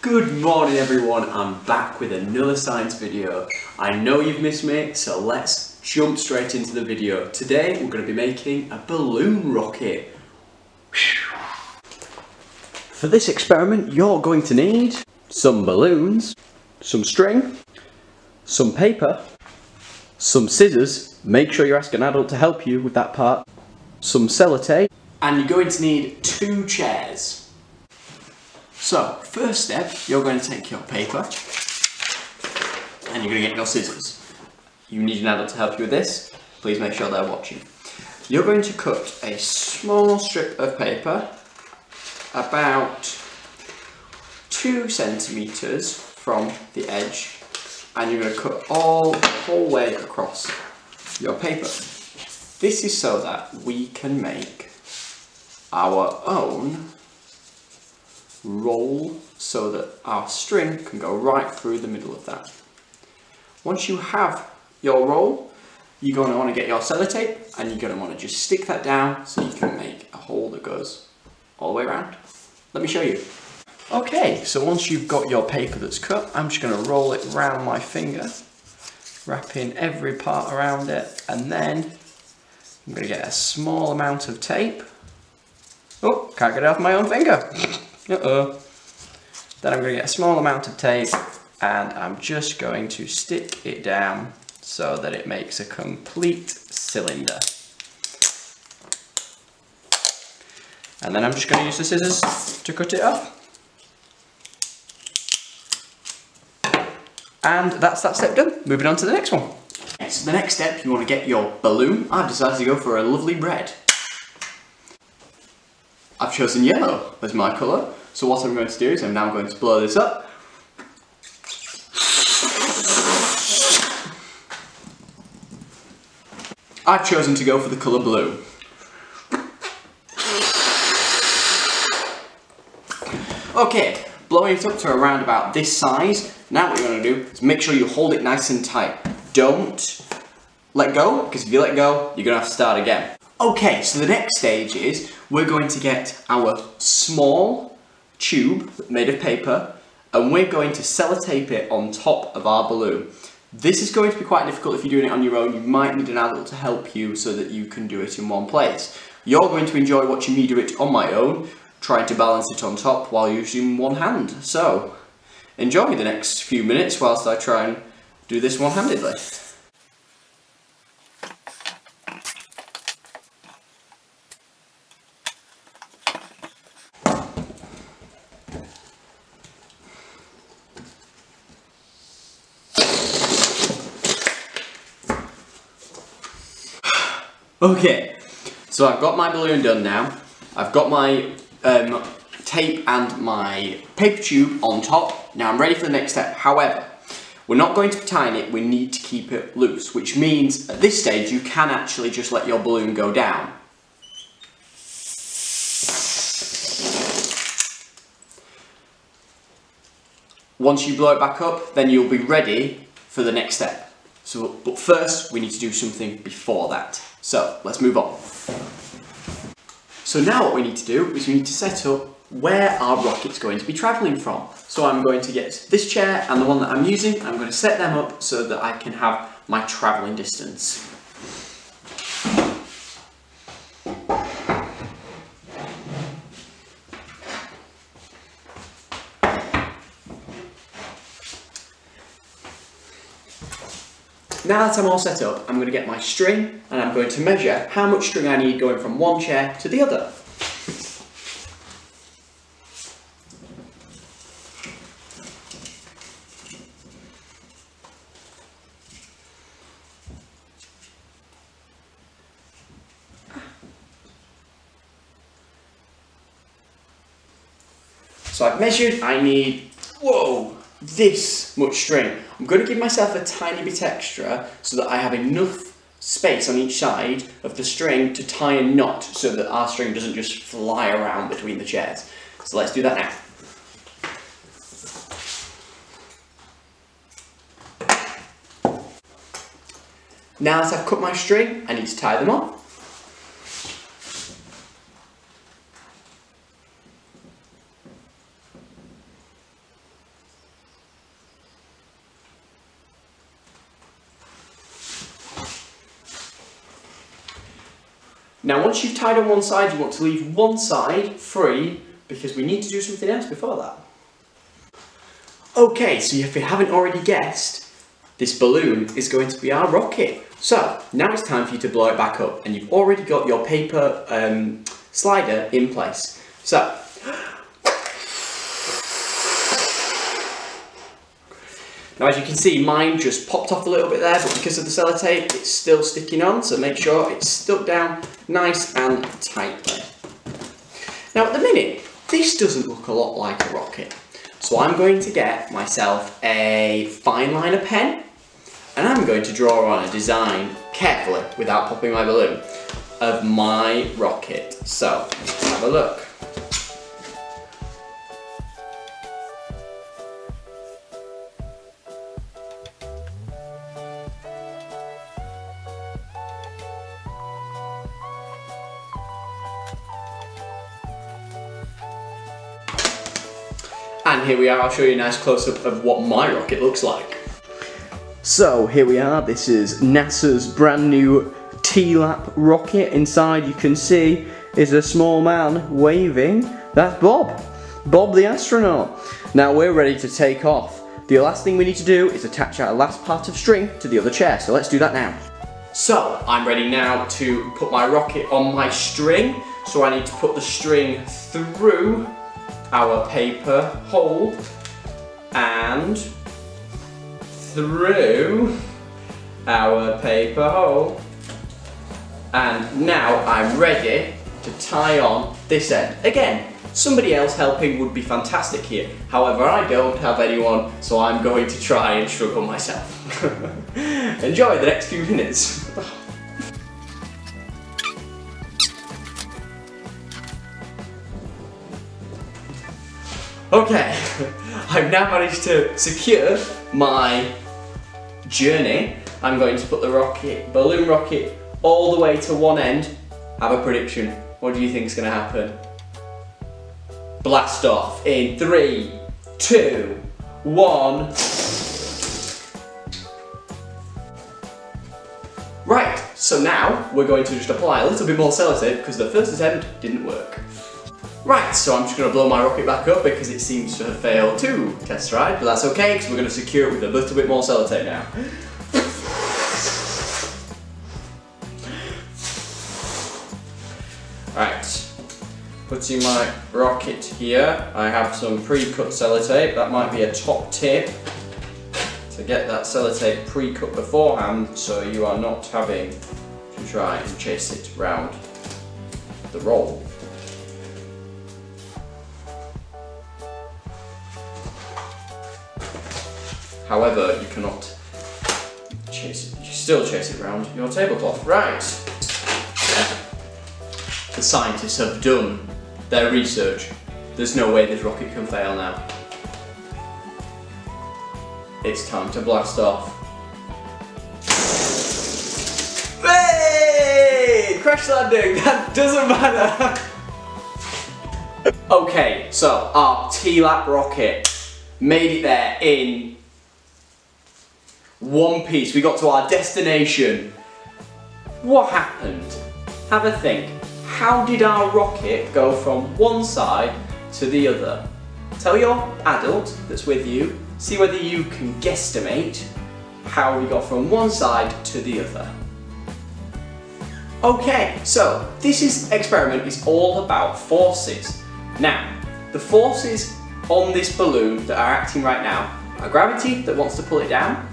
Good morning everyone, I'm back with another science video. I know you've missed me, so let's jump straight into the video. Today we're going to be making a balloon rocket. For this experiment you're going to need some balloons, some string, some paper, some scissors, make sure you ask an adult to help you with that part, some sellotape, and you're going to need two chairs. So, first step, you're going to take your paper and you're going to get your scissors. You need an adult to help you with this. Please make sure they're watching. You're going to cut a small strip of paper about two centimetres from the edge and you're going to cut all the whole way across your paper. This is so that we can make our own roll so that our string can go right through the middle of that. Once you have your roll, you're going to want to get your sellotape and you're going to want to just stick that down so you can make a hole that goes all the way around. Let me show you. Okay, so once you've got your paper that's cut, I'm just going to roll it around my finger, wrapping every part around it, and then I'm going to get a small amount of tape. Oh, can't get it off my own finger. Uh-oh. Then I'm going to get a small amount of tape and I'm just going to stick it down so that it makes a complete cylinder. And then I'm just going to use the scissors to cut it up. And that's that step done. Moving on to the next one. So the next step, you want to get your balloon. I've decided to go for a lovely red. I've chosen yellow as my colour. So what I'm going to do is I'm now going to blow this up. I've chosen to go for the colour blue. Okay, blowing it up to around about this size. Now what you're going to do is make sure you hold it nice and tight. Don't let go, because if you let go, you're going to have to start again. Okay, so the next stage is we're going to get our small tube made of paper and we're going to sellotape it on top of our balloon. This is going to be quite difficult if you're doing it on your own. You might need an adult to help you so that you can do it in one place. You're going to enjoy watching me do it on my own, trying to balance it on top while using one hand. So, enjoy the next few minutes whilst I try and do this one-handedly. Okay, so I've got my balloon done now. I've got my um, tape and my paper tube on top. Now I'm ready for the next step. However, we're not going to tie it, we need to keep it loose, which means at this stage you can actually just let your balloon go down. Once you blow it back up, then you'll be ready for the next step. So, but first, we need to do something before that. So let's move on. So now what we need to do is we need to set up where our rocket's going to be travelling from. So I'm going to get this chair and the one that I'm using, I'm going to set them up so that I can have my travelling distance. Now that I'm all set up, I'm going to get my string and I'm going to measure how much string I need going from one chair to the other. So I've measured, I need, this much string. I'm going to give myself a tiny bit extra so that I have enough space on each side of the string to tie a knot so that our string doesn't just fly around between the chairs. So let's do that now. Now that I've cut my string, I need to tie them on. Now once you've tied on one side, you want to leave one side free because we need to do something else before that. Okay, so if you haven't already guessed, this balloon is going to be our rocket. So now it's time for you to blow it back up and you've already got your paper um, slider in place. So Now as you can see mine just popped off a little bit there but because of the sellotape it's still sticking on so make sure it's stuck down nice and tightly. Now at the minute this doesn't look a lot like a rocket so I'm going to get myself a fine liner pen and I'm going to draw on a design carefully without popping my balloon of my rocket. So let's have a look. And here we are, I'll show you a nice close-up of what my rocket looks like. So here we are, this is NASA's brand new T-Lap rocket. Inside you can see is a small man waving. That's Bob, Bob the astronaut. Now we're ready to take off. The last thing we need to do is attach our last part of string to the other chair, so let's do that now. So I'm ready now to put my rocket on my string. So I need to put the string through our paper hole and through our paper hole. And now I'm ready to tie on this end. Again, somebody else helping would be fantastic here. However, I don't have anyone, so I'm going to try and struggle myself. Enjoy the next few minutes. Okay, I've now managed to secure my journey. I'm going to put the rocket, balloon rocket, all the way to one end. Have a prediction. What do you think is going to happen? Blast off in three, two, one. Right, so now we're going to just apply a little bit more sellotape because the first attempt didn't work. Right, so I'm just going to blow my rocket back up because it seems to have failed too test ride, but that's okay because we're going to secure it with a little bit more sellotape now. Right, putting my rocket here, I have some pre-cut sellotape, that might be a top tip to get that sellotape pre-cut beforehand so you are not having to try and chase it round the roll. However, you cannot chase it, you still chase it around your tablecloth. Right. The scientists have done their research. There's no way this rocket can fail now. It's time to blast off. Hey! Crash landing! That doesn't matter! okay, so our T-Lap rocket made it there in one piece. We got to our destination. What happened? Have a think. How did our rocket go from one side to the other? Tell your adult that's with you, see whether you can guesstimate how we got from one side to the other. Okay, so this is experiment is all about forces. Now, the forces on this balloon that are acting right now are gravity that wants to pull it down,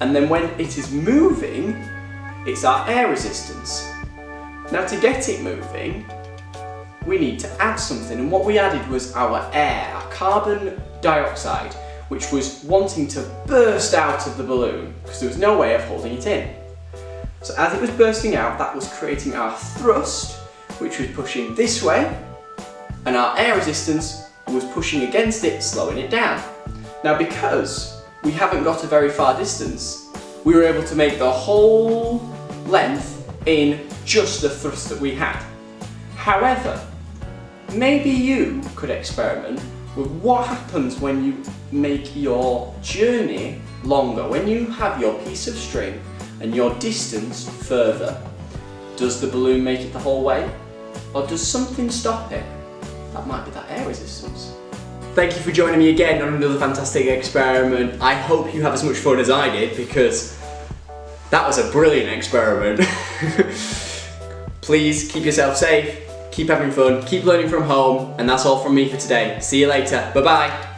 and then when it is moving, it's our air resistance. Now to get it moving, we need to add something and what we added was our air, our carbon dioxide, which was wanting to burst out of the balloon because there was no way of holding it in. So as it was bursting out, that was creating our thrust, which was pushing this way, and our air resistance was pushing against it, slowing it down. Now because we haven't got a very far distance, we were able to make the whole length in just the thrust that we had. However, maybe you could experiment with what happens when you make your journey longer, when you have your piece of string and your distance further. Does the balloon make it the whole way? Or does something stop it? That might be that air resistance. Thank you for joining me again on another fantastic experiment. I hope you have as much fun as I did because that was a brilliant experiment. Please keep yourself safe, keep having fun, keep learning from home, and that's all from me for today. See you later. Bye bye.